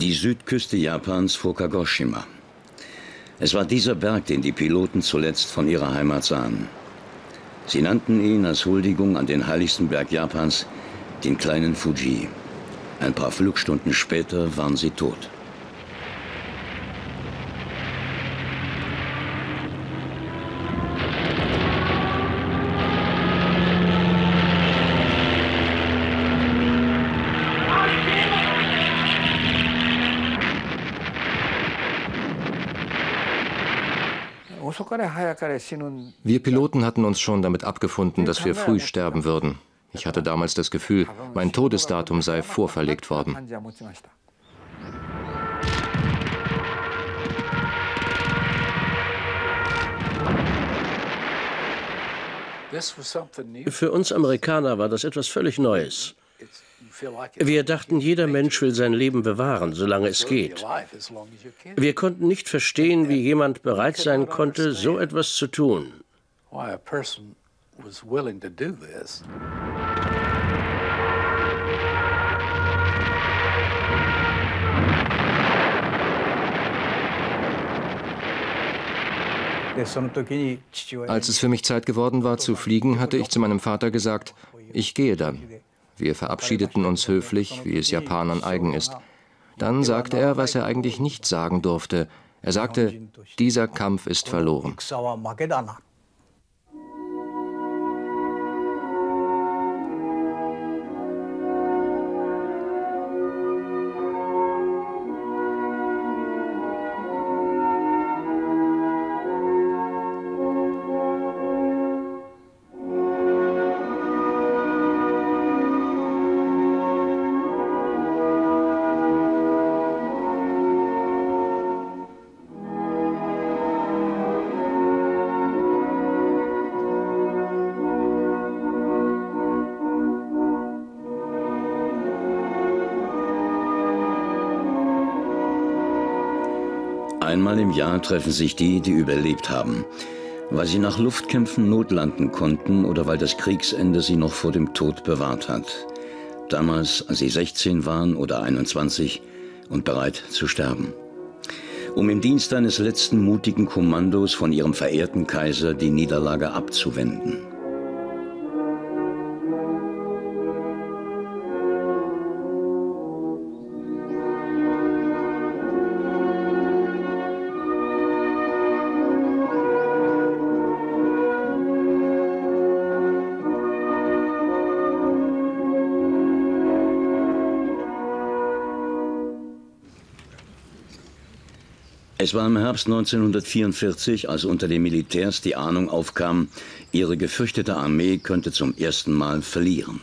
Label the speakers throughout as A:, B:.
A: Die Südküste Japans vor Kagoshima. Es war dieser Berg, den die Piloten zuletzt von ihrer Heimat sahen. Sie nannten ihn als Huldigung an den heiligsten Berg Japans den kleinen Fuji. Ein paar Flugstunden später waren sie tot.
B: Wir Piloten hatten uns schon damit abgefunden, dass wir früh sterben würden. Ich hatte damals das Gefühl, mein Todesdatum sei vorverlegt worden.
C: Für uns Amerikaner war das etwas völlig Neues. Wir dachten, jeder Mensch will sein Leben bewahren, solange es geht. Wir konnten nicht verstehen, wie jemand bereit sein konnte, so etwas zu tun.
B: Als es für mich Zeit geworden war zu fliegen, hatte ich zu meinem Vater gesagt, ich gehe dann. Wir verabschiedeten uns höflich, wie es Japanern eigen ist. Dann sagte er, was er eigentlich nicht sagen durfte. Er sagte, dieser Kampf ist verloren.
A: Jahr treffen sich die, die überlebt haben, weil sie nach Luftkämpfen notlanden konnten oder weil das Kriegsende sie noch vor dem Tod bewahrt hat. Damals, als sie 16 waren oder 21 und bereit zu sterben. Um im Dienst eines letzten mutigen Kommandos von ihrem verehrten Kaiser die Niederlage abzuwenden. Es war im Herbst 1944, als unter den Militärs die Ahnung aufkam, ihre gefürchtete Armee könnte zum ersten Mal verlieren.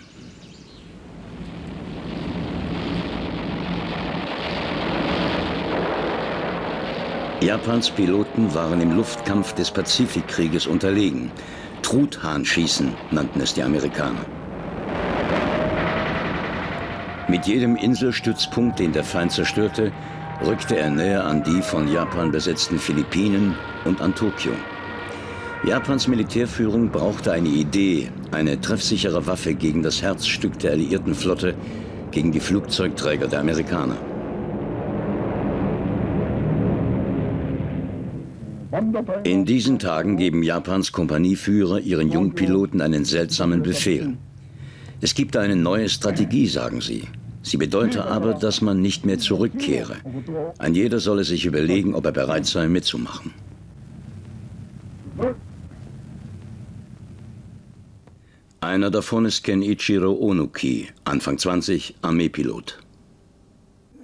A: Japans Piloten waren im Luftkampf des Pazifikkrieges unterlegen. Truthahnschießen nannten es die Amerikaner. Mit jedem Inselstützpunkt, den der Feind zerstörte, rückte er näher an die von Japan besetzten Philippinen und an Tokio. Japans Militärführung brauchte eine Idee, eine treffsichere Waffe gegen das Herzstück der alliierten Flotte, gegen die Flugzeugträger der Amerikaner. In diesen Tagen geben Japans Kompanieführer ihren Jungpiloten einen seltsamen Befehl. Es gibt eine neue Strategie, sagen sie. Sie bedeute aber, dass man nicht mehr zurückkehre. Ein jeder solle sich überlegen, ob er bereit sei, mitzumachen. Einer davon ist Kenichiro Onuki, Anfang 20, Armeepilot.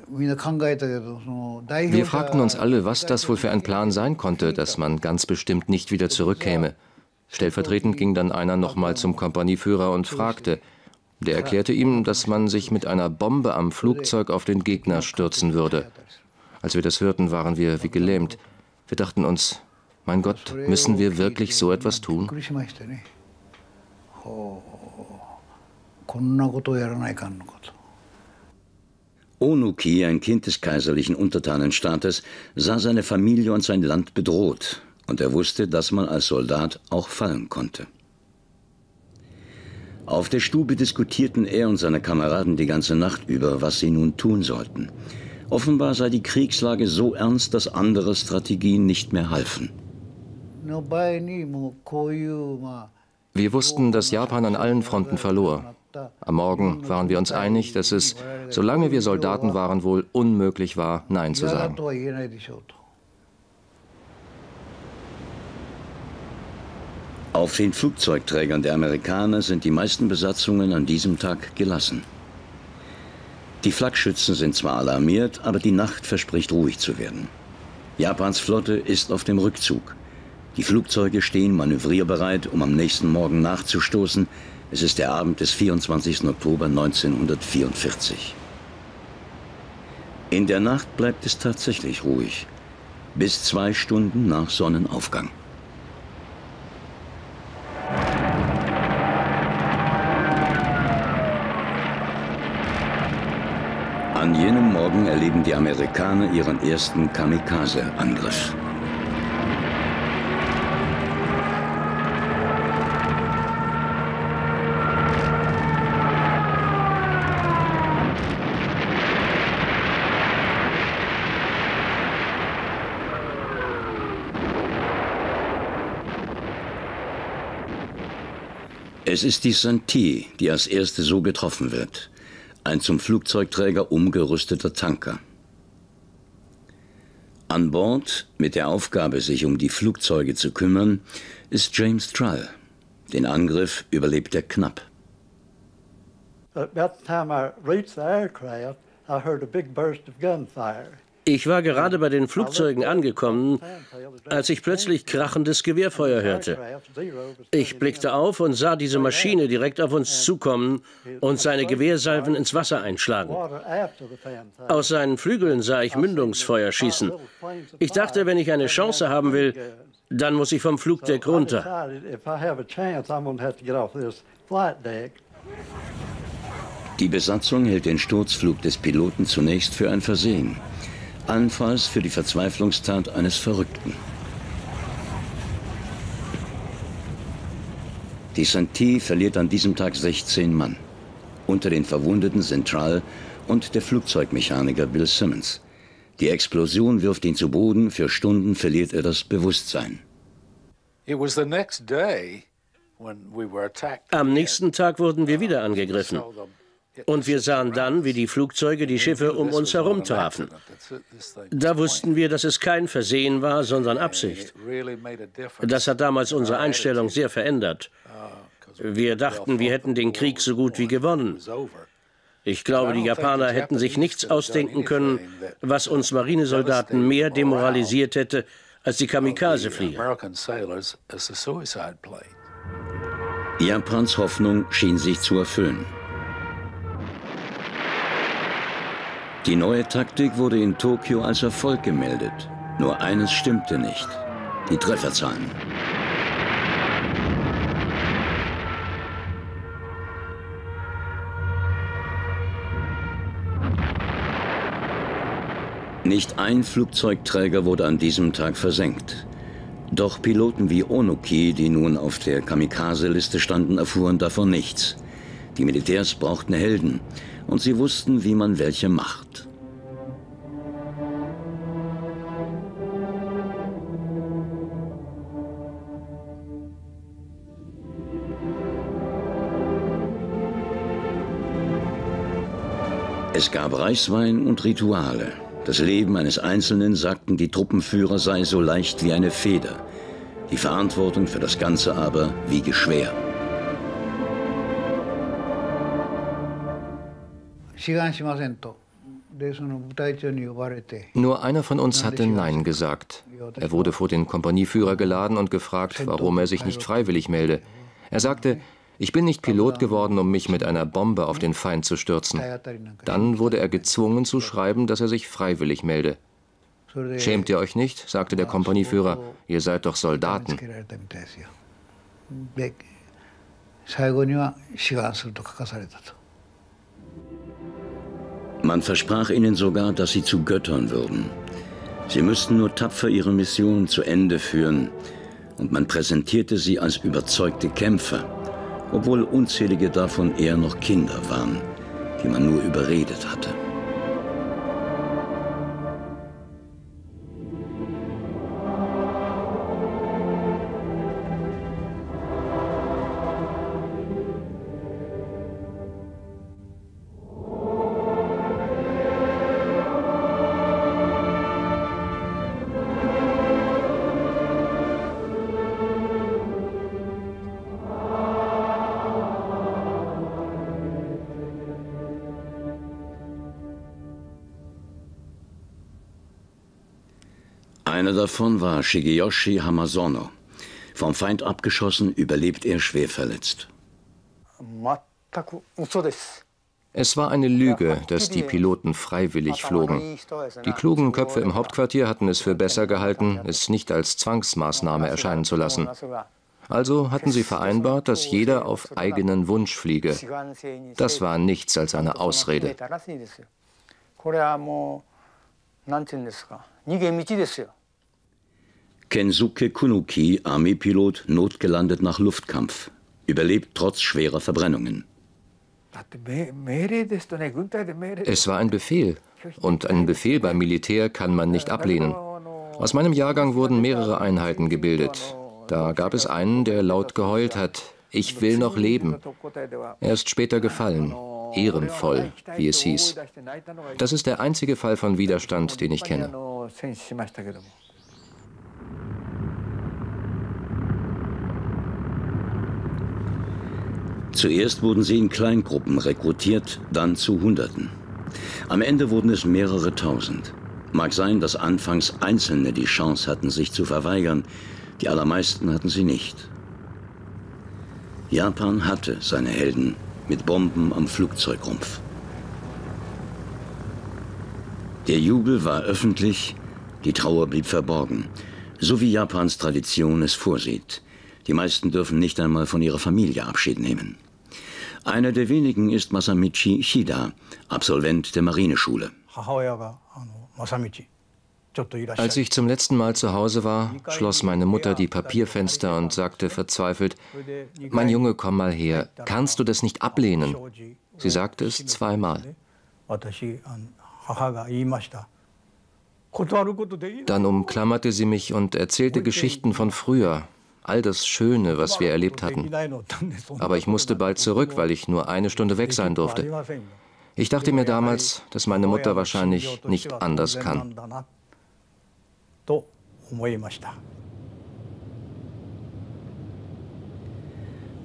B: Wir fragten uns alle, was das wohl für ein Plan sein konnte, dass man ganz bestimmt nicht wieder zurückkäme. Stellvertretend ging dann einer nochmal zum Kompanieführer und fragte, der erklärte ihm, dass man sich mit einer Bombe am Flugzeug auf den Gegner stürzen würde. Als wir das hörten, waren wir wie gelähmt. Wir dachten uns, mein Gott, müssen wir wirklich so etwas tun?
A: Onuki, ein Kind des kaiserlichen Untertanenstaates, sah seine Familie und sein Land bedroht. Und er wusste, dass man als Soldat auch fallen konnte. Auf der Stube diskutierten er und seine Kameraden die ganze Nacht über, was sie nun tun sollten. Offenbar sei die Kriegslage so ernst, dass andere Strategien nicht mehr halfen.
B: Wir wussten, dass Japan an allen Fronten verlor. Am Morgen waren wir uns einig, dass es, solange wir Soldaten waren, wohl unmöglich war, Nein zu sagen.
A: Auf den Flugzeugträgern der Amerikaner sind die meisten Besatzungen an diesem Tag gelassen. Die Flakschützen sind zwar alarmiert, aber die Nacht verspricht ruhig zu werden. Japans Flotte ist auf dem Rückzug. Die Flugzeuge stehen manövrierbereit, um am nächsten Morgen nachzustoßen. Es ist der Abend des 24. Oktober 1944. In der Nacht bleibt es tatsächlich ruhig. Bis zwei Stunden nach Sonnenaufgang. An jenem Morgen erleben die Amerikaner ihren ersten Kamikaze-Angriff. Es ist die Santee, die als erste so getroffen wird. Ein zum Flugzeugträger umgerüsteter Tanker. An Bord, mit der Aufgabe, sich um die Flugzeuge zu kümmern, ist James Trull. Den Angriff überlebt er knapp. About the time I reached the aircraft,
C: I heard a big burst of gunfire. Ich war gerade bei den Flugzeugen angekommen, als ich plötzlich krachendes Gewehrfeuer hörte. Ich blickte auf und sah diese Maschine direkt auf uns zukommen und seine Gewehrsalven ins Wasser einschlagen. Aus seinen Flügeln sah ich Mündungsfeuer schießen. Ich dachte, wenn ich eine Chance haben will, dann muss ich vom Flugdeck runter.
A: Die Besatzung hält den Sturzflug des Piloten zunächst für ein Versehen allenfalls für die Verzweiflungstat eines Verrückten. Die Santee verliert an diesem Tag 16 Mann. Unter den Verwundeten sind Trall und der Flugzeugmechaniker Bill Simmons. Die Explosion wirft ihn zu Boden, für Stunden verliert er das Bewusstsein.
C: Am nächsten Tag wurden wir wieder angegriffen. Und wir sahen dann, wie die Flugzeuge die Schiffe um uns herum trafen. Da wussten wir, dass es kein Versehen war, sondern Absicht. Das hat damals unsere Einstellung sehr verändert. Wir dachten, wir hätten den Krieg so gut wie gewonnen. Ich glaube, die Japaner hätten sich nichts ausdenken können, was uns Marinesoldaten mehr demoralisiert hätte als die Kamikaze-Flieger.
A: Japans Hoffnung schien sich zu erfüllen. Die neue Taktik wurde in Tokio als Erfolg gemeldet. Nur eines stimmte nicht. Die Trefferzahlen. Nicht ein Flugzeugträger wurde an diesem Tag versenkt. Doch Piloten wie Onoki, die nun auf der Kamikaze-Liste standen, erfuhren davon nichts. Die Militärs brauchten Helden und sie wussten, wie man welche macht. Es gab Reiswein und Rituale. Das Leben eines Einzelnen, sagten die Truppenführer, sei so leicht wie eine Feder. Die Verantwortung für das Ganze aber wiege schwer.
B: Nur einer von uns hatte Nein gesagt. Er wurde vor den Kompanieführer geladen und gefragt, warum er sich nicht freiwillig melde. Er sagte, ich bin nicht Pilot geworden, um mich mit einer Bombe auf den Feind zu stürzen. Dann wurde er gezwungen zu schreiben, dass er sich freiwillig melde. Schämt ihr euch nicht? sagte der Kompanieführer. Ihr seid doch Soldaten.
A: Man versprach ihnen sogar, dass sie zu Göttern würden. Sie müssten nur tapfer ihre Mission zu Ende führen. Und man präsentierte sie als überzeugte Kämpfer, obwohl unzählige davon eher noch Kinder waren, die man nur überredet hatte. Davon war Shigeyoshi Hamazono. Vom Feind abgeschossen, überlebt er schwer verletzt.
B: Es war eine Lüge, dass die Piloten freiwillig flogen. Die klugen Köpfe im Hauptquartier hatten es für besser gehalten, es nicht als Zwangsmaßnahme erscheinen zu lassen. Also hatten sie vereinbart, dass jeder auf eigenen Wunsch fliege. Das war nichts als eine Ausrede.
A: Kensuke Kunuki, Armeepilot, notgelandet nach Luftkampf, überlebt trotz schwerer Verbrennungen.
B: Es war ein Befehl. Und einen Befehl beim Militär kann man nicht ablehnen. Aus meinem Jahrgang wurden mehrere Einheiten gebildet. Da gab es einen, der laut geheult hat, ich will noch leben. Er ist später gefallen, ehrenvoll, wie es hieß. Das ist der einzige Fall von Widerstand, den ich kenne.
A: Zuerst wurden sie in Kleingruppen rekrutiert, dann zu Hunderten. Am Ende wurden es mehrere tausend. Mag sein, dass anfangs Einzelne die Chance hatten, sich zu verweigern, die allermeisten hatten sie nicht. Japan hatte seine Helden mit Bomben am Flugzeugrumpf. Der Jubel war öffentlich, die Trauer blieb verborgen, so wie Japans Tradition es vorsieht. Die meisten dürfen nicht einmal von ihrer Familie Abschied nehmen. Einer der wenigen ist Masamichi Shida, Absolvent der Marineschule.
B: Als ich zum letzten Mal zu Hause war, schloss meine Mutter die Papierfenster und sagte verzweifelt, mein Junge, komm mal her, kannst du das nicht ablehnen? Sie sagte es zweimal. Dann umklammerte sie mich und erzählte Geschichten von früher, all das Schöne, was wir erlebt hatten. Aber ich musste bald zurück, weil ich nur eine Stunde weg sein durfte. Ich dachte mir damals, dass meine Mutter wahrscheinlich nicht anders kann.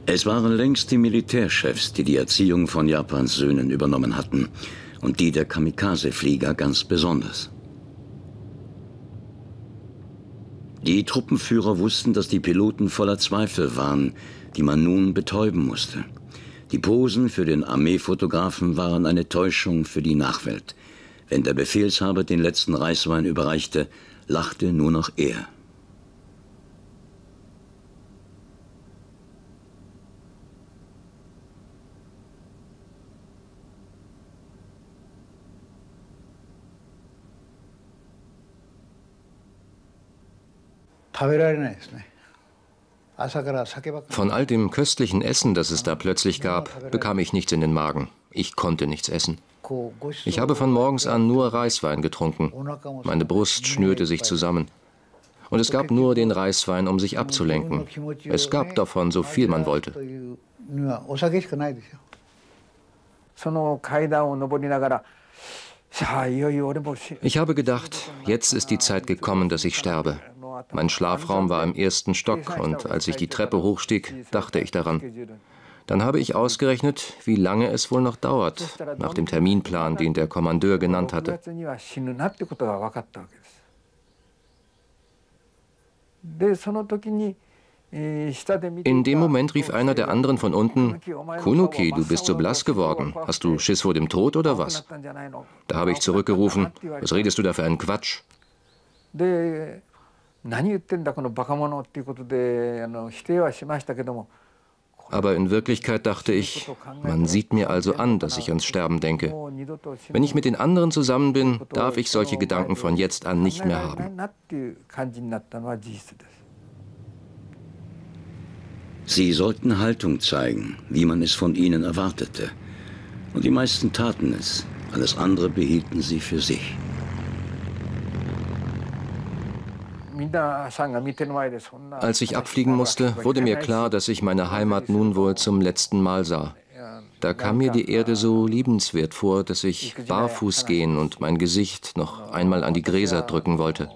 A: Es waren längst die Militärchefs, die die Erziehung von Japans Söhnen übernommen hatten und die der Kamikaze-Flieger ganz besonders. Die Truppenführer wussten, dass die Piloten voller Zweifel waren, die man nun betäuben musste. Die Posen für den Armeefotografen waren eine Täuschung für die Nachwelt. Wenn der Befehlshaber den letzten Reiswein überreichte, lachte nur noch er.
B: Von all dem köstlichen Essen, das es da plötzlich gab, bekam ich nichts in den Magen. Ich konnte nichts essen. Ich habe von morgens an nur Reiswein getrunken. Meine Brust schnürte sich zusammen. Und es gab nur den Reiswein, um sich abzulenken. Es gab davon so viel man wollte. Ich habe gedacht, jetzt ist die Zeit gekommen, dass ich sterbe. Mein Schlafraum war im ersten Stock und als ich die Treppe hochstieg, dachte ich daran. Dann habe ich ausgerechnet, wie lange es wohl noch dauert, nach dem Terminplan, den der Kommandeur genannt hatte. In dem Moment rief einer der anderen von unten, Kunuki, du bist so blass geworden. Hast du Schiss vor dem Tod oder was? Da habe ich zurückgerufen, was redest du da für einen Quatsch? Aber in Wirklichkeit dachte ich, man sieht mir also an, dass ich ans Sterben denke. Wenn ich mit den anderen zusammen bin, darf ich solche Gedanken von jetzt an nicht mehr haben.
A: Sie sollten Haltung zeigen, wie man es von ihnen erwartete. Und die meisten taten es. Alles andere behielten sie für sich.
B: Als ich abfliegen musste, wurde mir klar, dass ich meine Heimat nun wohl zum letzten Mal sah. Da kam mir die Erde so liebenswert vor, dass ich barfuß gehen und mein Gesicht noch einmal an die Gräser drücken wollte.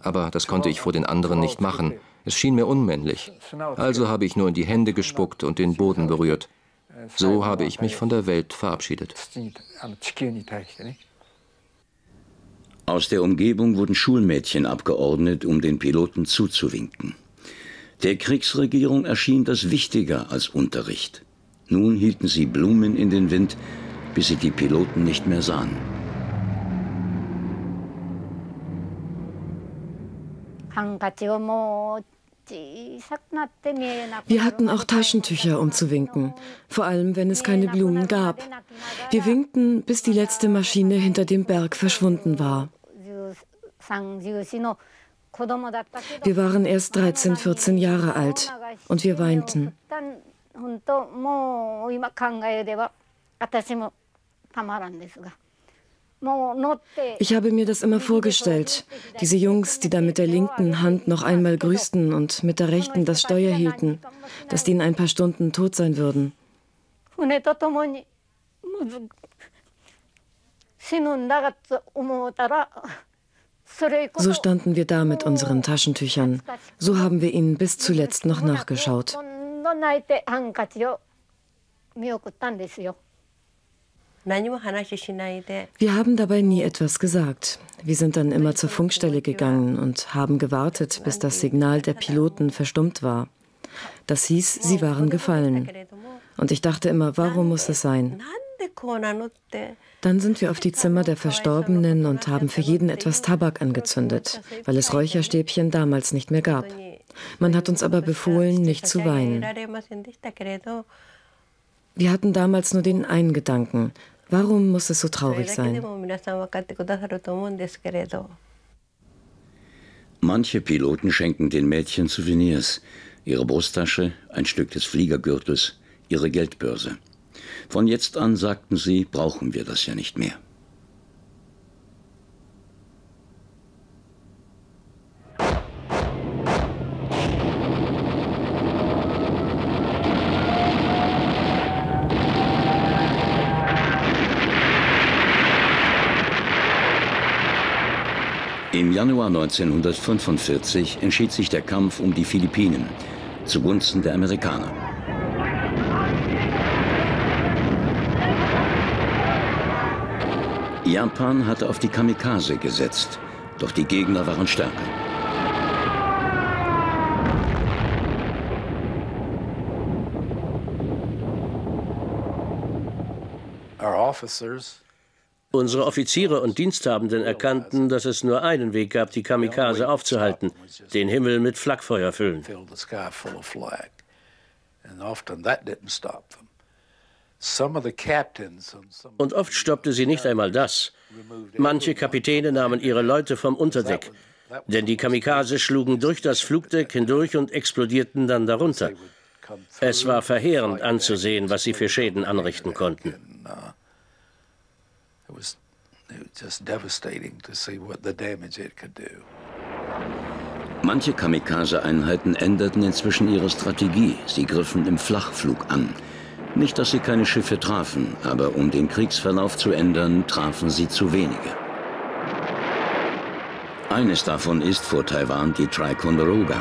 B: Aber das konnte ich vor den anderen nicht machen. Es schien mir unmännlich. Also habe ich nur in die Hände gespuckt und den Boden berührt. So habe ich mich von der Welt verabschiedet.
A: Aus der Umgebung wurden Schulmädchen abgeordnet, um den Piloten zuzuwinken. Der Kriegsregierung erschien das wichtiger als Unterricht. Nun hielten sie Blumen in den Wind, bis sie die Piloten nicht mehr sahen.
D: Wir hatten auch Taschentücher, um zu winken, vor allem wenn es keine Blumen gab. Wir winkten, bis die letzte Maschine hinter dem Berg verschwunden war. Wir waren erst 13, 14 Jahre alt und wir weinten. Ich habe mir das immer vorgestellt. Diese Jungs, die da mit der linken Hand noch einmal grüßten und mit der rechten das Steuer hielten, dass die in ein paar Stunden tot sein würden. So standen wir da mit unseren Taschentüchern. So haben wir ihnen bis zuletzt noch nachgeschaut. Wir haben dabei nie etwas gesagt. Wir sind dann immer zur Funkstelle gegangen und haben gewartet, bis das Signal der Piloten verstummt war. Das hieß, sie waren gefallen. Und ich dachte immer, warum muss es sein? Dann sind wir auf die Zimmer der Verstorbenen und haben für jeden etwas Tabak angezündet, weil es Räucherstäbchen damals nicht mehr gab. Man hat uns aber befohlen, nicht zu weinen. Wir hatten damals nur den einen Gedanken. Warum muss es so traurig sein?
A: Manche Piloten schenken den Mädchen Souvenirs, ihre Brusttasche, ein Stück des Fliegergürtels, ihre Geldbörse. Von jetzt an, sagten sie, brauchen wir das ja nicht mehr. Im Januar 1945 entschied sich der Kampf um die Philippinen zugunsten der Amerikaner. Japan hatte auf die Kamikaze gesetzt, doch die Gegner waren stärker.
C: Unsere Offiziere und Diensthabenden erkannten, dass es nur einen Weg gab, die Kamikaze aufzuhalten, den Himmel mit Flakfeuer füllen. Und oft stoppte sie nicht einmal das. Manche Kapitäne nahmen ihre Leute vom Unterdeck, denn die Kamikaze schlugen durch das Flugdeck hindurch und explodierten dann darunter. Es war verheerend anzusehen, was sie für Schäden anrichten konnten.
A: Manche Kamikaze-Einheiten änderten inzwischen ihre Strategie. Sie griffen im Flachflug an. Nicht, dass sie keine Schiffe trafen, aber um den Kriegsverlauf zu ändern, trafen sie zu wenige. Eines davon ist vor Taiwan die Ticonderoga.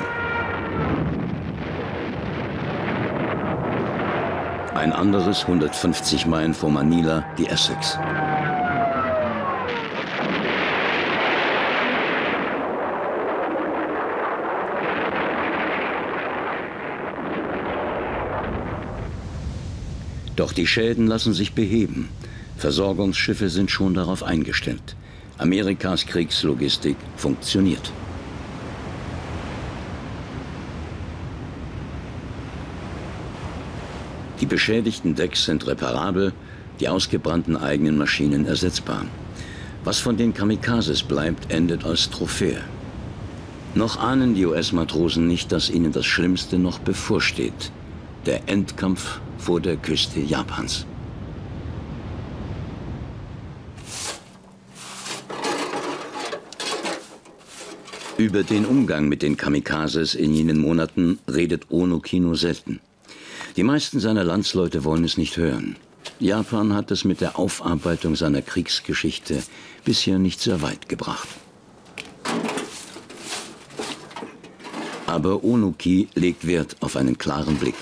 A: Ein anderes 150 Meilen vor Manila die Essex. Doch die Schäden lassen sich beheben. Versorgungsschiffe sind schon darauf eingestellt. Amerikas Kriegslogistik funktioniert. Die beschädigten Decks sind reparabel, die ausgebrannten eigenen Maschinen ersetzbar. Was von den Kamikazes bleibt, endet als Trophäe. Noch ahnen die US-Matrosen nicht, dass ihnen das Schlimmste noch bevorsteht. Der Endkampf vor der Küste Japans. Über den Umgang mit den Kamikazes in jenen Monaten redet Ono Kino selten. Die meisten seiner Landsleute wollen es nicht hören. Japan hat es mit der Aufarbeitung seiner Kriegsgeschichte bisher nicht sehr weit gebracht. Aber Onuki legt Wert auf einen klaren Blick.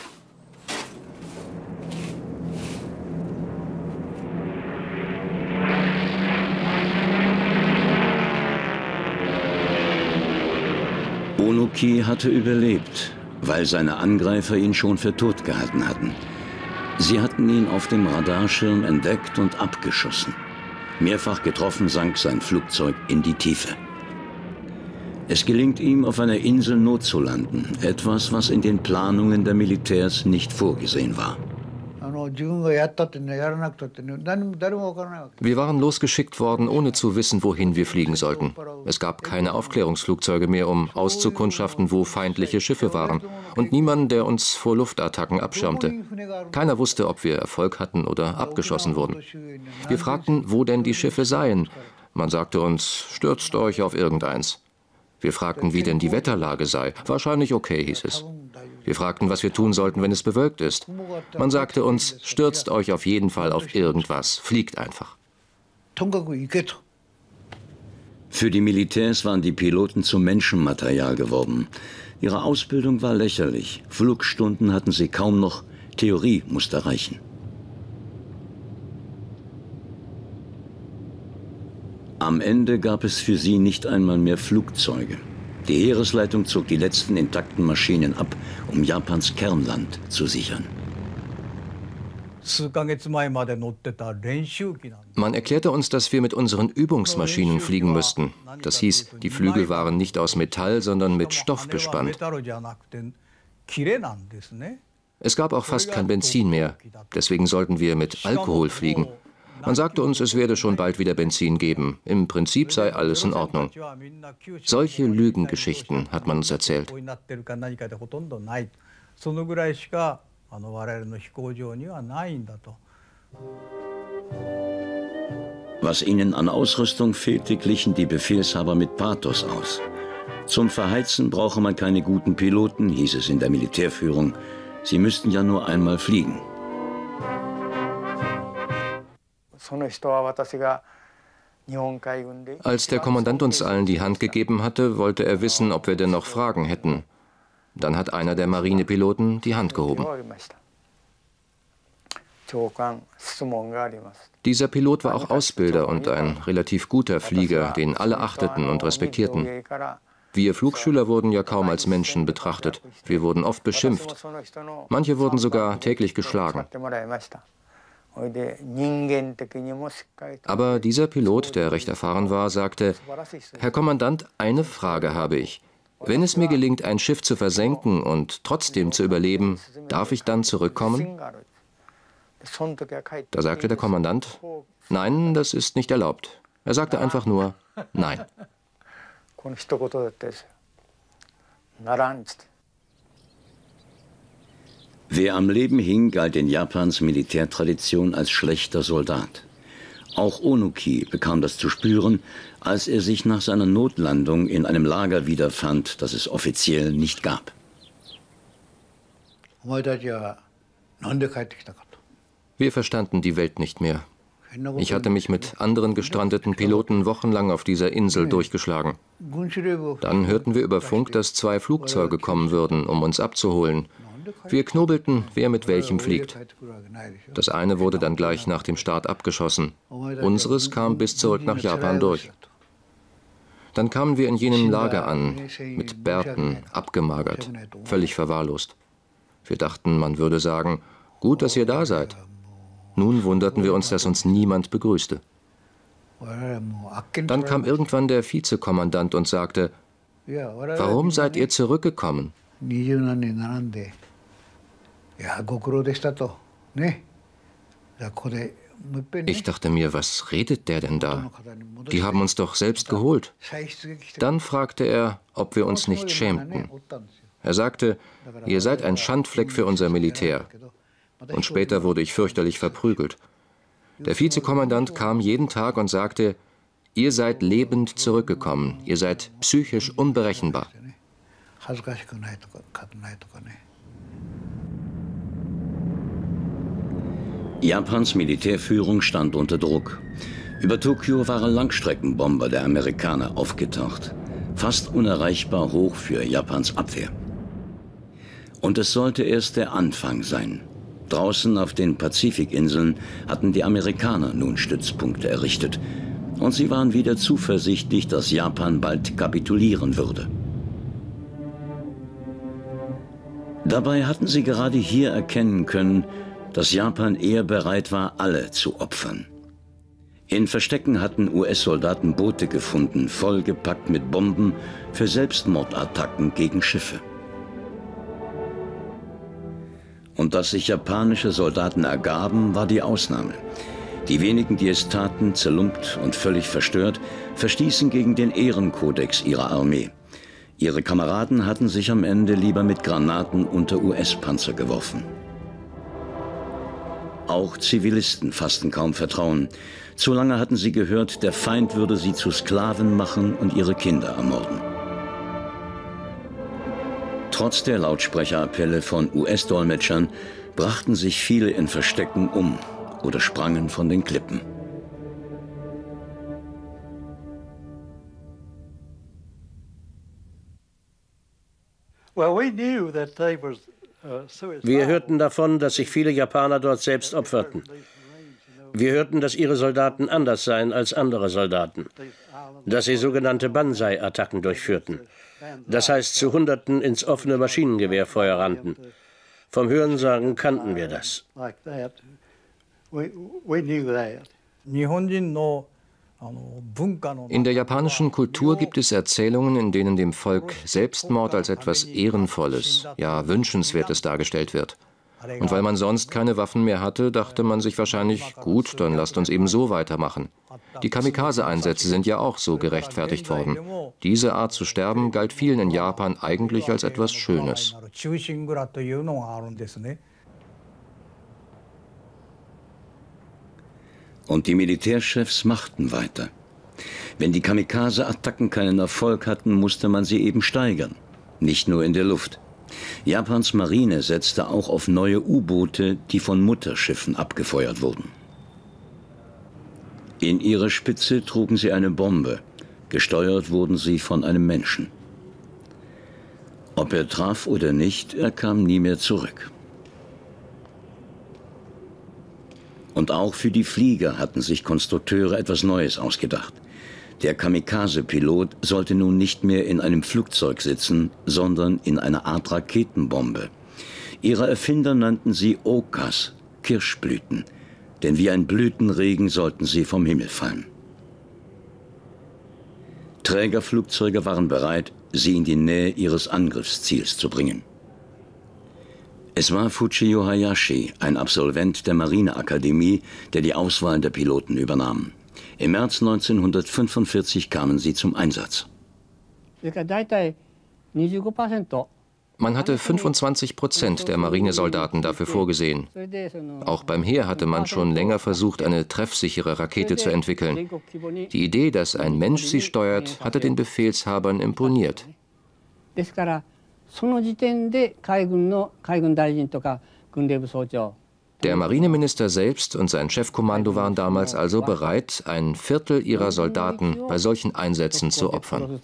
A: Onuki hatte überlebt, weil seine Angreifer ihn schon für tot gehalten hatten. Sie hatten ihn auf dem Radarschirm entdeckt und abgeschossen. Mehrfach getroffen sank sein Flugzeug in die Tiefe. Es gelingt ihm, auf einer Insel notzulanden, etwas, was in den Planungen der Militärs nicht vorgesehen war.
B: Wir waren losgeschickt worden, ohne zu wissen, wohin wir fliegen sollten. Es gab keine Aufklärungsflugzeuge mehr, um auszukundschaften, wo feindliche Schiffe waren. Und niemanden, der uns vor Luftattacken abschirmte. Keiner wusste, ob wir Erfolg hatten oder abgeschossen wurden. Wir fragten, wo denn die Schiffe seien. Man sagte uns, stürzt euch auf irgendeins. Wir fragten, wie denn die Wetterlage sei. Wahrscheinlich okay, hieß es. Wir fragten, was wir tun sollten, wenn es bewölkt ist. Man sagte uns, stürzt euch auf jeden Fall auf irgendwas, fliegt einfach.
A: Für die Militärs waren die Piloten zum Menschenmaterial geworden. Ihre Ausbildung war lächerlich. Flugstunden hatten sie kaum noch. Theorie musste reichen. Am Ende gab es für sie nicht einmal mehr Flugzeuge. Die Heeresleitung zog die letzten intakten Maschinen ab, um Japans Kernland zu sichern.
B: Man erklärte uns, dass wir mit unseren Übungsmaschinen fliegen müssten. Das hieß, die Flügel waren nicht aus Metall, sondern mit Stoff bespannt. Es gab auch fast kein Benzin mehr. Deswegen sollten wir mit Alkohol fliegen. Man sagte uns, es werde schon bald wieder Benzin geben. Im Prinzip sei alles in Ordnung. Solche Lügengeschichten hat man uns erzählt.
A: Was ihnen an Ausrüstung fehlte, glichen die Befehlshaber mit Pathos aus. Zum Verheizen brauche man keine guten Piloten, hieß es in der Militärführung. Sie müssten ja nur einmal fliegen.
B: Als der Kommandant uns allen die Hand gegeben hatte, wollte er wissen, ob wir denn noch Fragen hätten. Dann hat einer der Marinepiloten die Hand gehoben. Dieser Pilot war auch Ausbilder und ein relativ guter Flieger, den alle achteten und respektierten. Wir Flugschüler wurden ja kaum als Menschen betrachtet. Wir wurden oft beschimpft. Manche wurden sogar täglich geschlagen. Aber dieser Pilot, der recht erfahren war, sagte, Herr Kommandant, eine Frage habe ich. Wenn es mir gelingt, ein Schiff zu versenken und trotzdem zu überleben, darf ich dann zurückkommen? Da sagte der Kommandant, nein, das ist nicht erlaubt. Er sagte einfach nur, nein.
A: Wer am Leben hing, galt in Japans Militärtradition als schlechter Soldat. Auch Onuki bekam das zu spüren, als er sich nach seiner Notlandung in einem Lager wiederfand, das es offiziell nicht gab.
B: Wir verstanden die Welt nicht mehr. Ich hatte mich mit anderen gestrandeten Piloten wochenlang auf dieser Insel durchgeschlagen. Dann hörten wir über Funk, dass zwei Flugzeuge kommen würden, um uns abzuholen. Wir knobelten, wer mit welchem fliegt. Das eine wurde dann gleich nach dem Start abgeschossen. Unseres kam bis zurück nach Japan durch. Dann kamen wir in jenem Lager an, mit Bärten, abgemagert, völlig verwahrlost. Wir dachten, man würde sagen, gut, dass ihr da seid. Nun wunderten wir uns, dass uns niemand begrüßte. Dann kam irgendwann der Vizekommandant und sagte, warum seid ihr zurückgekommen? Ich dachte mir, was redet der denn da? Die haben uns doch selbst geholt. Dann fragte er, ob wir uns nicht schämten. Er sagte, ihr seid ein Schandfleck für unser Militär. Und später wurde ich fürchterlich verprügelt. Der Vizekommandant kam jeden Tag und sagte, ihr seid lebend zurückgekommen, ihr seid psychisch unberechenbar.
A: Japans Militärführung stand unter Druck. Über Tokio waren Langstreckenbomber der Amerikaner aufgetaucht. Fast unerreichbar hoch für Japans Abwehr. Und es sollte erst der Anfang sein. Draußen auf den Pazifikinseln hatten die Amerikaner nun Stützpunkte errichtet. Und sie waren wieder zuversichtlich, dass Japan bald kapitulieren würde. Dabei hatten sie gerade hier erkennen können, dass Japan eher bereit war, alle zu opfern. In Verstecken hatten US-Soldaten Boote gefunden, vollgepackt mit Bomben für Selbstmordattacken gegen Schiffe. Und dass sich japanische Soldaten ergaben, war die Ausnahme. Die wenigen, die es taten, zerlumpt und völlig verstört, verstießen gegen den Ehrenkodex ihrer Armee. Ihre Kameraden hatten sich am Ende lieber mit Granaten unter US-Panzer geworfen. Auch Zivilisten fassten kaum Vertrauen. Zu lange hatten sie gehört, der Feind würde sie zu Sklaven machen und ihre Kinder ermorden. Trotz der Lautsprecherappelle von US-Dolmetschern brachten sich viele in Verstecken um oder sprangen von den Klippen.
C: Wir hörten davon, dass sich viele Japaner dort selbst opferten. Wir hörten, dass ihre Soldaten anders seien als andere Soldaten, dass sie sogenannte Banzai-Attacken durchführten. Das heißt, zu Hunderten ins offene Maschinengewehrfeuer rannten. Vom Hörensagen kannten wir das.
B: In der japanischen Kultur gibt es Erzählungen, in denen dem Volk Selbstmord als etwas Ehrenvolles, ja Wünschenswertes dargestellt wird. Und weil man sonst keine Waffen mehr hatte, dachte man sich wahrscheinlich, gut, dann lasst uns eben so weitermachen. Die Kamikaze-Einsätze sind ja auch so gerechtfertigt worden. Diese Art zu sterben galt vielen in Japan eigentlich als etwas Schönes.
A: Und die Militärchefs machten weiter. Wenn die Kamikaze-Attacken keinen Erfolg hatten, musste man sie eben steigern. Nicht nur in der Luft. Japans Marine setzte auch auf neue U-Boote, die von Mutterschiffen abgefeuert wurden. In ihrer Spitze trugen sie eine Bombe. Gesteuert wurden sie von einem Menschen. Ob er traf oder nicht, er kam nie mehr zurück. Und auch für die Flieger hatten sich Konstrukteure etwas Neues ausgedacht. Der Kamikaze-Pilot sollte nun nicht mehr in einem Flugzeug sitzen, sondern in einer Art Raketenbombe. Ihre Erfinder nannten sie Okas, Kirschblüten, denn wie ein Blütenregen sollten sie vom Himmel fallen. Trägerflugzeuge waren bereit, sie in die Nähe ihres Angriffsziels zu bringen. Es war Fujio Hayashi, ein Absolvent der Marineakademie, der die Auswahl der Piloten übernahm. Im März 1945 kamen sie zum Einsatz.
B: Man hatte 25 Prozent der Marinesoldaten dafür vorgesehen. Auch beim Heer hatte man schon länger versucht, eine treffsichere Rakete zu entwickeln. Die Idee, dass ein Mensch sie steuert, hatte den Befehlshabern imponiert. その時点で海軍の海軍大臣とか軍令部総長 der Marineminister selbst und sein Chefkommando waren damals also bereit, ein Viertel ihrer Soldaten bei solchen Einsätzen zu opfern.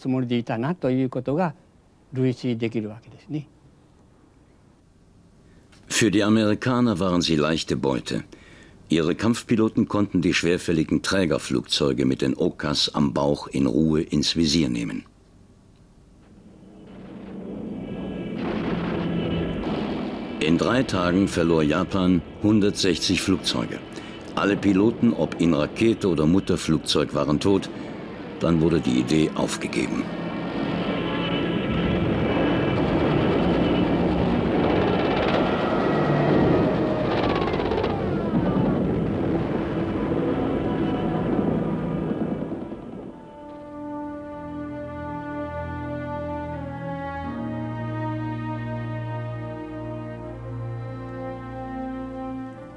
A: Für die Amerikaner waren sie leichte Beute. Ihre Kampfpiloten konnten die schwerfälligen Trägerflugzeuge mit den Okas am Bauch in Ruhe ins Visier nehmen. In drei Tagen verlor Japan 160 Flugzeuge. Alle Piloten, ob in Rakete oder Mutterflugzeug, waren tot. Dann wurde die Idee aufgegeben.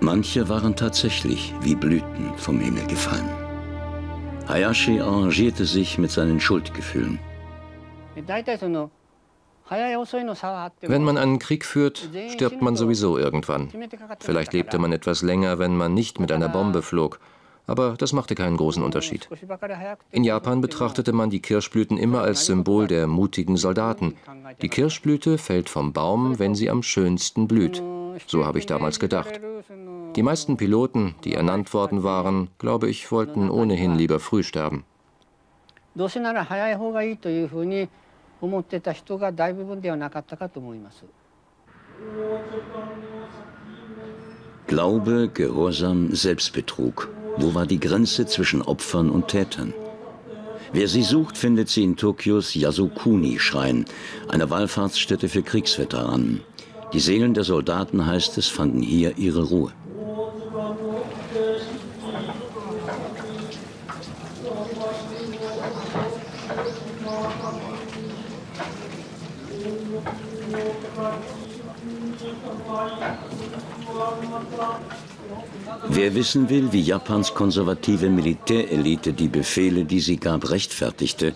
A: Manche waren tatsächlich wie Blüten vom Himmel gefallen. Hayashi arrangierte sich mit seinen Schuldgefühlen.
B: Wenn man einen Krieg führt, stirbt man sowieso irgendwann. Vielleicht lebte man etwas länger, wenn man nicht mit einer Bombe flog. Aber das machte keinen großen Unterschied. In Japan betrachtete man die Kirschblüten immer als Symbol der mutigen Soldaten. Die Kirschblüte fällt vom Baum, wenn sie am schönsten blüht. So habe ich damals gedacht. Die meisten Piloten, die ernannt worden waren, glaube ich, wollten ohnehin lieber früh sterben.
A: Glaube, Gehorsam, Selbstbetrug. Wo war die Grenze zwischen Opfern und Tätern? Wer sie sucht, findet sie in Tokios Yasukuni-Schrein, einer Wallfahrtsstätte für Kriegsveteranen. Die Seelen der Soldaten, heißt es, fanden hier ihre Ruhe. Wer wissen will, wie Japans konservative Militärelite die Befehle, die sie gab, rechtfertigte,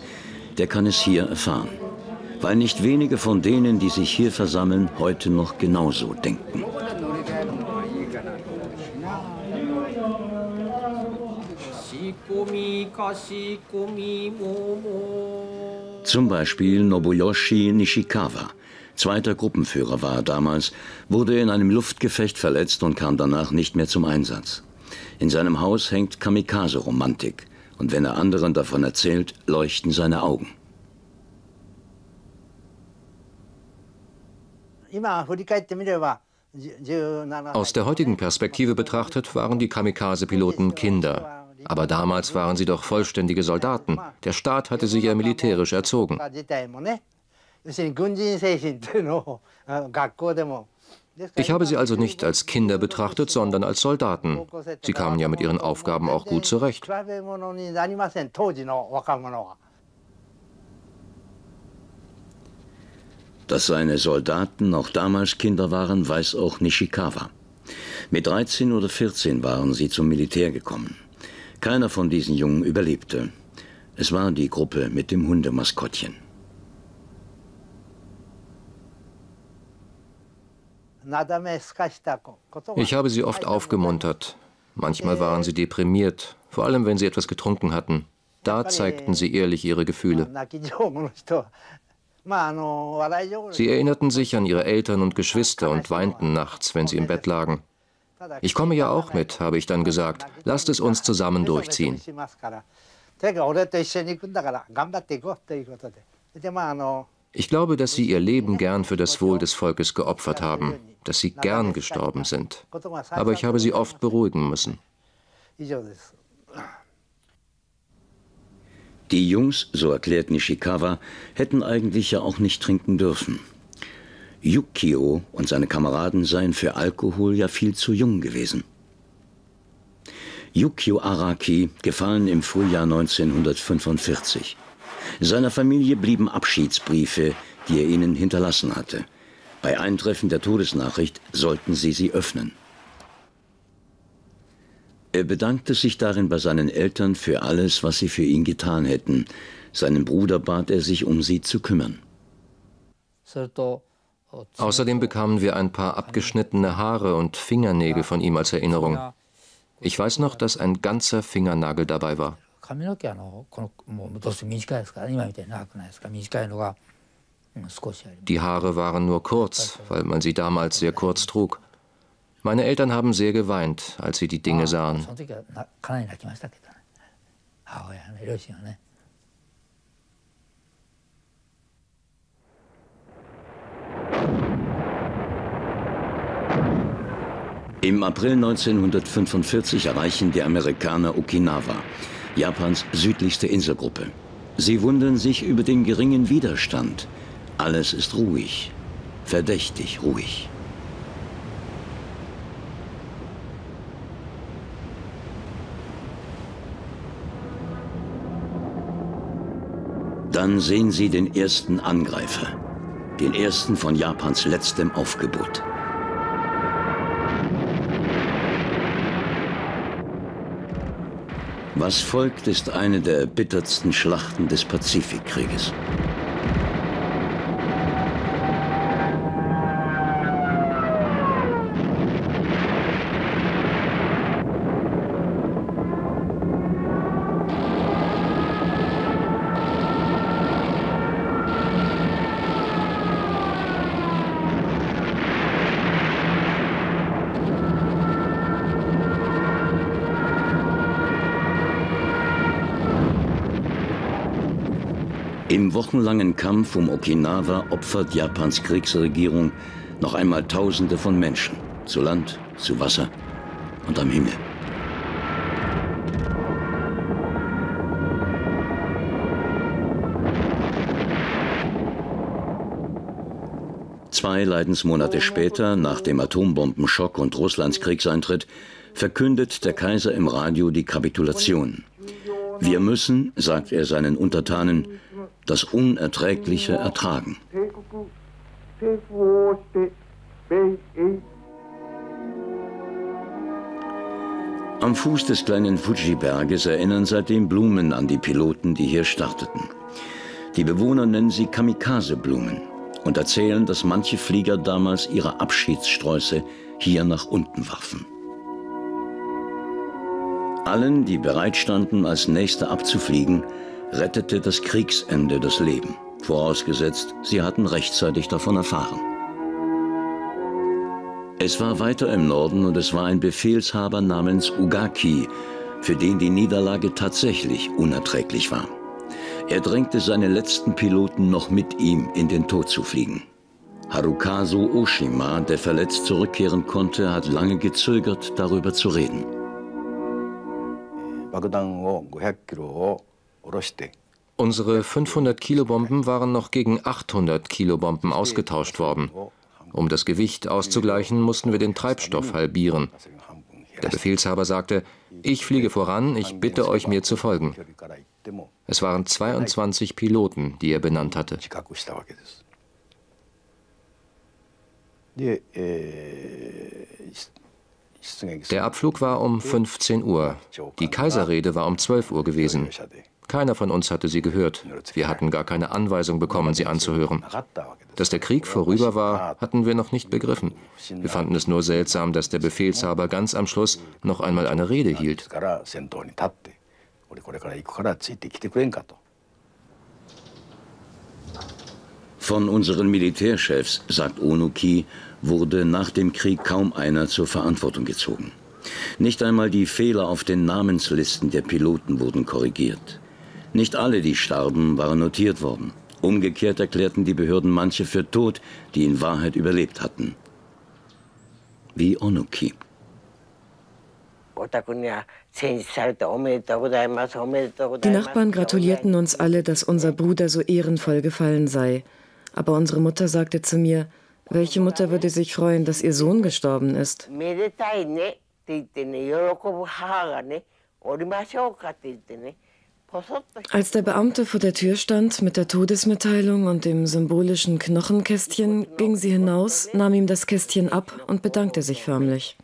A: der kann es hier erfahren. Weil nicht wenige von denen, die sich hier versammeln, heute noch genauso denken. Zum Beispiel Nobuyoshi Nishikawa. Zweiter Gruppenführer war er damals, wurde in einem Luftgefecht verletzt und kam danach nicht mehr zum Einsatz. In seinem Haus hängt Kamikaze-Romantik und wenn er anderen davon erzählt, leuchten seine Augen.
B: Aus der heutigen Perspektive betrachtet waren die Kamikaze-Piloten Kinder. Aber damals waren sie doch vollständige Soldaten. Der Staat hatte sie ja militärisch erzogen. Ich habe sie also nicht als Kinder betrachtet, sondern als Soldaten. Sie kamen ja mit ihren Aufgaben auch gut zurecht.
A: Dass seine Soldaten auch damals Kinder waren, weiß auch Nishikawa. Mit 13 oder 14 waren sie zum Militär gekommen. Keiner von diesen Jungen überlebte. Es war die Gruppe mit dem Hundemaskottchen.
B: Ich habe sie oft aufgemuntert. Manchmal waren sie deprimiert, vor allem wenn sie etwas getrunken hatten. Da zeigten sie ehrlich ihre Gefühle. Sie erinnerten sich an ihre Eltern und Geschwister und weinten nachts, wenn sie im Bett lagen. Ich komme ja auch mit, habe ich dann gesagt. Lasst es uns zusammen durchziehen. Ich glaube, dass sie ihr Leben gern für das Wohl des Volkes geopfert haben, dass sie gern gestorben sind. Aber ich habe sie oft beruhigen müssen.
A: Die Jungs, so erklärt Nishikawa, hätten eigentlich ja auch nicht trinken dürfen. Yukio und seine Kameraden seien für Alkohol ja viel zu jung gewesen. Yukio Araki, gefallen im Frühjahr 1945. Seiner Familie blieben Abschiedsbriefe, die er ihnen hinterlassen hatte. Bei Eintreffen der Todesnachricht sollten sie sie öffnen. Er bedankte sich darin bei seinen Eltern für alles, was sie für ihn getan hätten. Seinen Bruder bat er sich, um sie zu kümmern.
B: Außerdem bekamen wir ein paar abgeschnittene Haare und Fingernägel von ihm als Erinnerung. Ich weiß noch, dass ein ganzer Fingernagel dabei war. Die Haare waren nur kurz, weil man sie damals sehr kurz trug. Meine Eltern haben sehr geweint, als sie die Dinge sahen.
A: Im April 1945 erreichen die Amerikaner Okinawa, Japans südlichste Inselgruppe. Sie wundern sich über den geringen Widerstand. Alles ist ruhig, verdächtig ruhig. Dann sehen sie den ersten Angreifer, den ersten von Japans letztem Aufgebot. Was folgt, ist eine der erbittertsten Schlachten des Pazifikkrieges. Im wochenlangen Kampf um Okinawa opfert Japans Kriegsregierung Noch einmal Tausende von Menschen, zu Land, zu Wasser und am Himmel. Zwei Leidensmonate später, nach dem Atombombenschok und Russlands Kriegseintritt, verkündet der Kaiser im Radio die Kapitulation. Wir müssen, sagt er seinen Untertanen, das Unerträgliche ertragen. Am Fuß des kleinen Fuji-Berges erinnern seitdem Blumen an die Piloten, die hier starteten. Die Bewohner nennen sie Kamikaze-Blumen und erzählen, dass manche Flieger damals ihre Abschiedssträuße hier nach unten warfen. Allen, die bereit standen, als Nächste abzufliegen, rettete das Kriegsende das Leben, vorausgesetzt, sie hatten rechtzeitig davon erfahren. Es war weiter im Norden und es war ein Befehlshaber namens Ugaki, für den die Niederlage tatsächlich unerträglich war. Er drängte seine letzten Piloten noch mit ihm in den Tod zu fliegen. Harukazu Oshima, der verletzt zurückkehren konnte, hat lange gezögert, darüber zu reden.
B: Unsere 500 Kilo Bomben waren noch gegen 800 Kilo Bomben ausgetauscht worden. Um das Gewicht auszugleichen, mussten wir den Treibstoff halbieren. Der Befehlshaber sagte, ich fliege voran, ich bitte euch mir zu folgen. Es waren 22 Piloten, die er benannt hatte. Der Abflug war um 15 Uhr. Die Kaiserrede war um 12 Uhr gewesen. Keiner von uns hatte sie gehört. Wir hatten gar keine Anweisung bekommen, sie anzuhören. Dass der Krieg vorüber war, hatten wir noch nicht begriffen. Wir fanden es nur seltsam, dass der Befehlshaber ganz am Schluss noch einmal eine Rede hielt.
A: Von unseren Militärchefs, sagt Onuki, wurde nach dem Krieg kaum einer zur Verantwortung gezogen. Nicht einmal die Fehler auf den Namenslisten der Piloten wurden korrigiert. Nicht alle, die starben, waren notiert worden. Umgekehrt erklärten die Behörden manche für tot, die in Wahrheit überlebt hatten. Wie Onuki.
D: Die Nachbarn gratulierten uns alle, dass unser Bruder so ehrenvoll gefallen sei. Aber unsere Mutter sagte zu mir, welche Mutter würde sich freuen, dass ihr Sohn gestorben ist? Als der Beamte vor der Tür stand mit der Todesmitteilung und dem symbolischen Knochenkästchen, ging sie hinaus, nahm ihm das Kästchen ab und bedankte sich förmlich.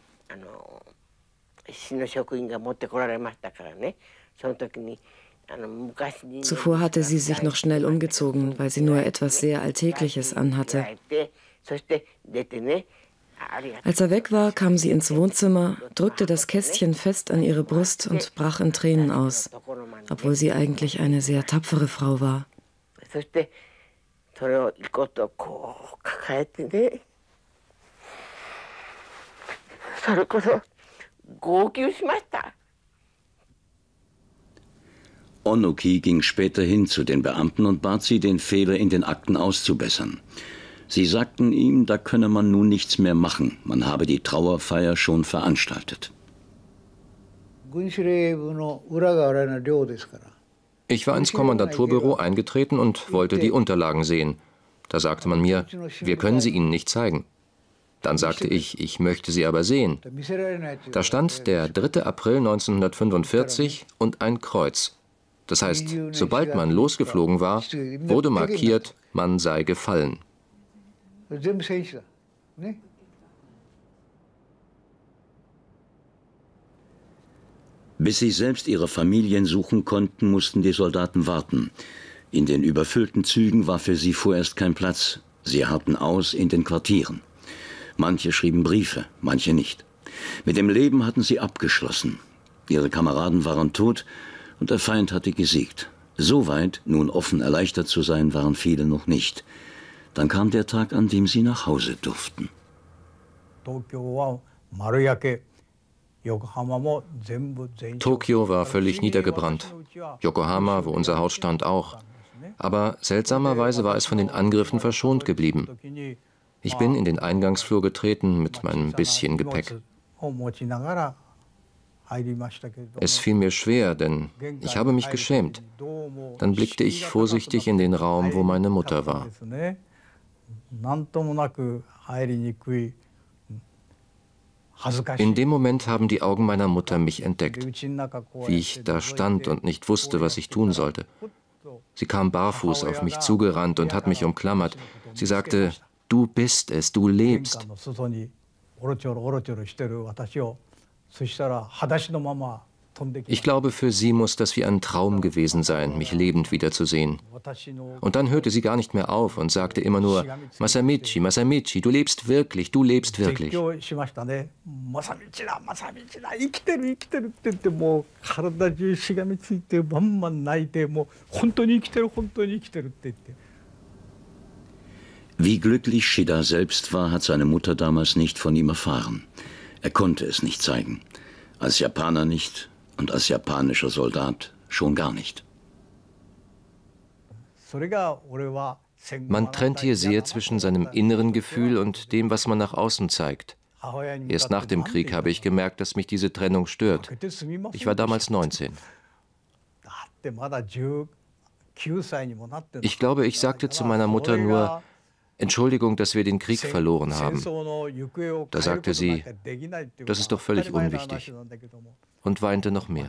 D: Zuvor hatte sie sich noch schnell umgezogen, weil sie nur etwas sehr Alltägliches anhatte. Als er weg war, kam sie ins Wohnzimmer, drückte das Kästchen fest an ihre Brust und brach in Tränen aus, obwohl sie eigentlich eine sehr tapfere Frau war.
A: Onuki ging später hin zu den Beamten und bat sie, den Fehler in den Akten auszubessern. Sie sagten ihm, da könne man nun nichts mehr machen, man habe die Trauerfeier schon veranstaltet.
B: Ich war ins Kommandaturbüro eingetreten und wollte die Unterlagen sehen. Da sagte man mir, wir können sie Ihnen nicht zeigen. Dann sagte ich, ich möchte sie aber sehen. Da stand der 3. April 1945 und ein Kreuz. Das heißt, sobald man losgeflogen war, wurde markiert, man sei gefallen.
A: Bis sie selbst ihre Familien suchen konnten, mussten die Soldaten warten. In den überfüllten Zügen war für sie vorerst kein Platz. Sie harrten aus in den Quartieren. Manche schrieben Briefe, manche nicht. Mit dem Leben hatten sie abgeschlossen. Ihre Kameraden waren tot und der Feind hatte gesiegt. So weit, nun offen erleichtert zu sein, waren viele noch nicht. Dann kam der Tag, an dem sie nach Hause durften.
B: Tokio war völlig niedergebrannt. Yokohama, wo unser Haus stand, auch. Aber seltsamerweise war es von den Angriffen verschont geblieben.
E: Ich bin in den Eingangsflur getreten mit meinem bisschen Gepäck. Es fiel mir schwer, denn ich habe mich geschämt. Dann blickte ich vorsichtig in den Raum, wo meine Mutter war. In dem Moment haben die Augen meiner Mutter mich entdeckt, wie ich da stand und nicht wusste, was ich tun sollte. Sie kam barfuß auf mich zugerannt und hat mich umklammert. Sie sagte, du bist es, du lebst. Ich glaube, für sie muss das wie ein Traum gewesen sein, mich lebend wiederzusehen. Und dann hörte sie gar nicht mehr auf und sagte immer nur, Masamichi, Masamichi, du lebst wirklich, du lebst wirklich.
A: Wie glücklich Shida selbst war, hat seine Mutter damals nicht von ihm erfahren. Er konnte es nicht zeigen. Als Japaner nicht und als japanischer Soldat schon gar nicht.
E: Man trennt hier sehr zwischen seinem inneren Gefühl und dem, was man nach außen zeigt. Erst nach dem Krieg habe ich gemerkt, dass mich diese Trennung stört. Ich war damals 19. Ich glaube, ich sagte zu meiner Mutter nur, Entschuldigung, dass wir den Krieg verloren haben. Da sagte sie, das ist doch völlig unwichtig und weinte noch mehr.